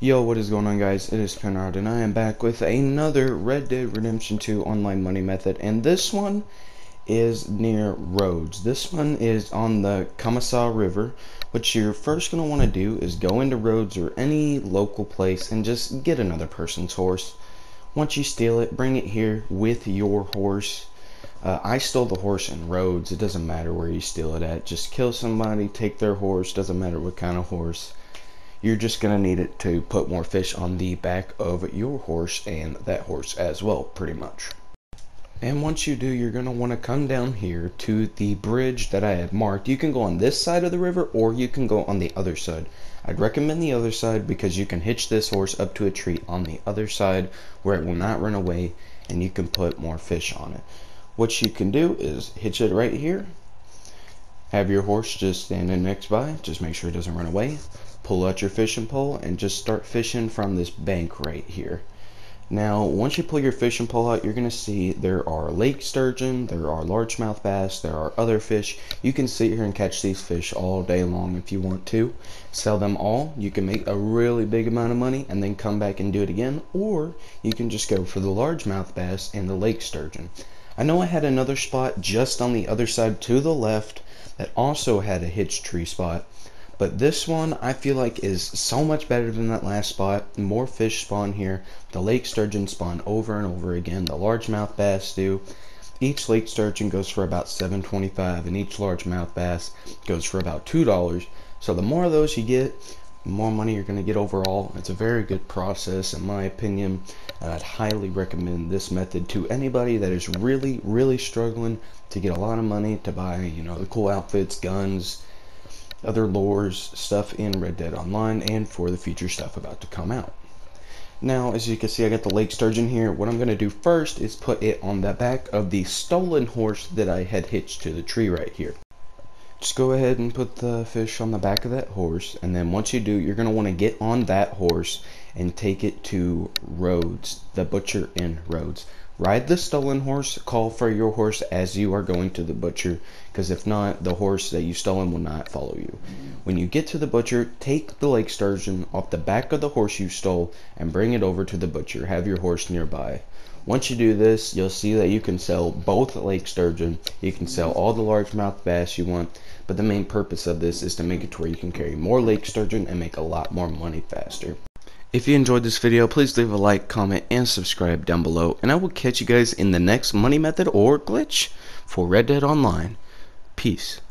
Yo, what is going on guys? It is Kennard and I am back with another Red Dead Redemption 2 online money method and this one is near Rhodes. This one is on the Kamassa River. What you're first going to want to do is go into Rhodes or any local place and just get another person's horse. Once you steal it, bring it here with your horse. Uh, I stole the horse in Rhodes. It doesn't matter where you steal it at. Just kill somebody, take their horse. Doesn't matter what kind of horse you're just going to need it to put more fish on the back of your horse and that horse as well, pretty much. And once you do, you're going to want to come down here to the bridge that I have marked. You can go on this side of the river or you can go on the other side. I'd recommend the other side because you can hitch this horse up to a tree on the other side where it will not run away and you can put more fish on it. What you can do is hitch it right here. Have your horse just standing next by. Just make sure it doesn't run away pull out your fishing pole and just start fishing from this bank right here. Now, once you pull your fishing pole out, you're going to see there are lake sturgeon, there are largemouth bass, there are other fish. You can sit here and catch these fish all day long if you want to. Sell them all, you can make a really big amount of money and then come back and do it again, or you can just go for the largemouth bass and the lake sturgeon. I know I had another spot just on the other side to the left that also had a hitch tree spot, but this one I feel like is so much better than that last spot. More fish spawn here. The lake sturgeon spawn over and over again. The largemouth bass do. Each lake sturgeon goes for about 7.25 and each largemouth bass goes for about $2. So the more of those you get, the more money you're going to get overall. It's a very good process in my opinion. Uh, I'd highly recommend this method to anybody that is really, really struggling to get a lot of money to buy, you know, the cool outfits, guns, other lores, stuff in Red Dead Online, and for the future stuff about to come out. Now, as you can see, I got the lake sturgeon here. What I'm going to do first is put it on the back of the stolen horse that I had hitched to the tree right here. Just go ahead and put the fish on the back of that horse, and then once you do, you're going to want to get on that horse and take it to Rhodes, the butcher in Rhodes. Ride the stolen horse, call for your horse as you are going to the butcher, because if not, the horse that you stolen will not follow you. When you get to the butcher, take the lake sturgeon off the back of the horse you stole and bring it over to the butcher. Have your horse nearby. Once you do this, you'll see that you can sell both lake sturgeon. You can sell all the largemouth bass you want, but the main purpose of this is to make it to where you can carry more lake sturgeon and make a lot more money faster. If you enjoyed this video, please leave a like, comment, and subscribe down below. And I will catch you guys in the next money method or glitch for Red Dead Online. Peace.